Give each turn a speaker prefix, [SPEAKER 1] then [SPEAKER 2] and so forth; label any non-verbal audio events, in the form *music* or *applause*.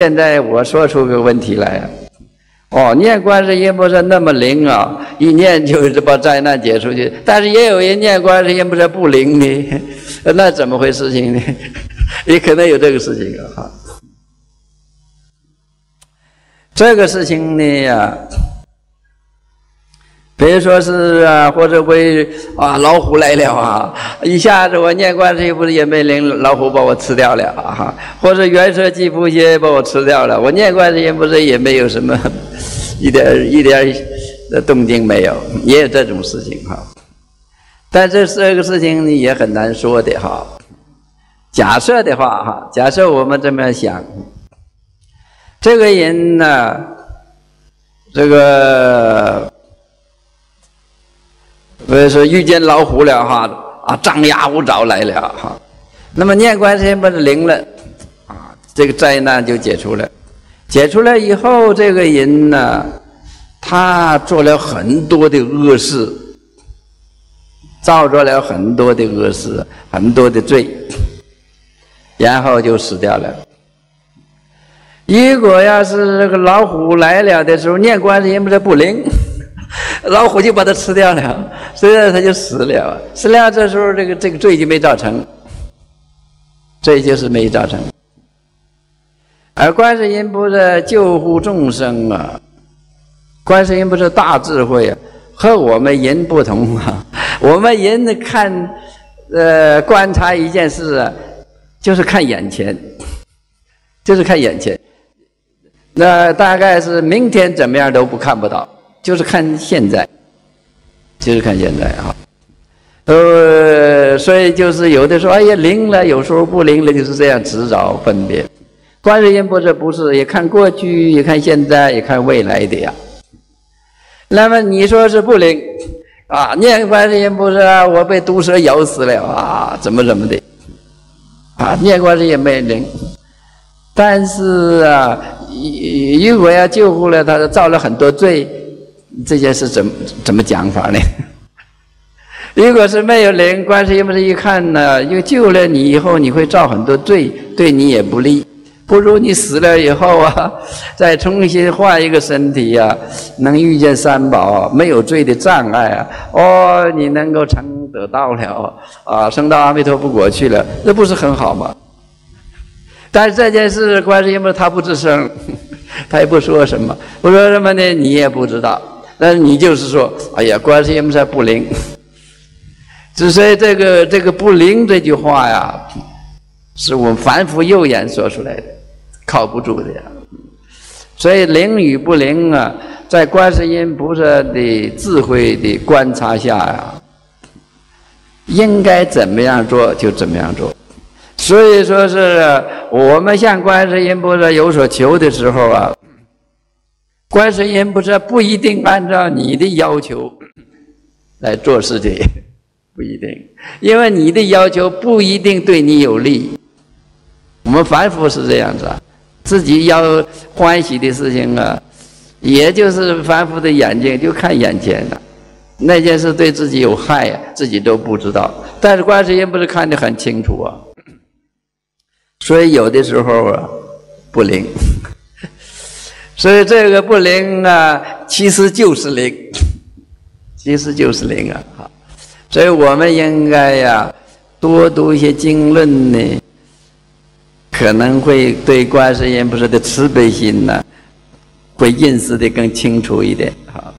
[SPEAKER 1] 现在我说出个问题来，哦，念观世音菩萨那么灵啊，一念就是把灾难解出去。但是也有人念观世音菩萨不灵的，*laughs* 那怎么回事情呢？*laughs* 也可能有这个事情啊。这个事情呢呀。别说是啊，或者会啊，老虎来了啊，一下子我念观世音菩萨也没灵，老虎把我吃掉了啊，或者元帅吉普鞋把我吃掉了，我念观世音菩萨也没有什么 *laughs* 一点一点的动静没有，也有这种事情哈。但这这个事情呢也很难说的哈。假设的话哈，假设我们这么想，这个人呢，这个。所以说遇见老虎了哈啊，张牙舞爪来了哈，那么念观世音菩萨灵了啊，这个灾难就解除了。解除了以后，这个人呢，他做了很多的恶事，造作了很多的恶事，很多的罪，然后就死掉了。如果要是这个老虎来了的时候，念观世音菩萨不灵。*laughs* 老虎就把它吃掉了，所以它就死了。死了，这时候这个这个罪就没造成，罪就是没造成。而观世音菩萨救护众生啊，观世音菩萨大智慧啊，和我们人不同啊。*laughs* 我们人看，呃，观察一件事啊，就是看眼前，就是看眼前。那大概是明天怎么样都不看不到。就是看现在，就是看现在啊，呃，所以就是有的时候哎呀灵了，有时候不灵了，就是这样执着分别。观世音菩萨不是也看过去，也看现在，也看未来的呀。那么你说是不灵啊？念观世音菩萨，我被毒蛇咬死了啊，怎么怎么的啊？念观世音没灵，但是啊，如果要救护了他，造了很多罪。这件事怎么怎么讲法呢？*laughs* 如果是没有灵，观世音菩萨一看呢，又救了你以后，你会造很多罪，对你也不利。不如你死了以后啊，再重新换一个身体呀，能遇见三宝，没有罪的障碍啊，哦，你能够成得道了啊，升到阿弥陀佛国去了，那不是很好吗？但是这件事，观世音菩萨他不吱声，*laughs* 他也不说什么，不说什么呢？你也不知道。那你就是说，哎呀，观世音菩萨不灵，只是这个这个不灵这句话呀，是我们凡夫右眼说出来的，靠不住的呀。所以灵与不灵啊，在观世音菩萨的智慧的观察下呀，应该怎么样做就怎么样做。所以说是我们向观世音菩萨有所求的时候啊。观世音菩萨不一定按照你的要求来做事情，*laughs* 不一定，因为你的要求不一定对你有利。我们凡夫是这样子啊，自己要欢喜的事情啊，也就是凡夫的眼睛就看眼前的，那件事对自己有害呀，自己都不知道。但是观世音菩萨看得很清楚啊，所以有的时候啊，不灵。所以这个不灵啊，其实就是灵，其实就是灵啊！好，所以我们应该呀，多读一些经论呢，可能会对观世音菩萨的慈悲心呢，会认识的更清楚一点。好。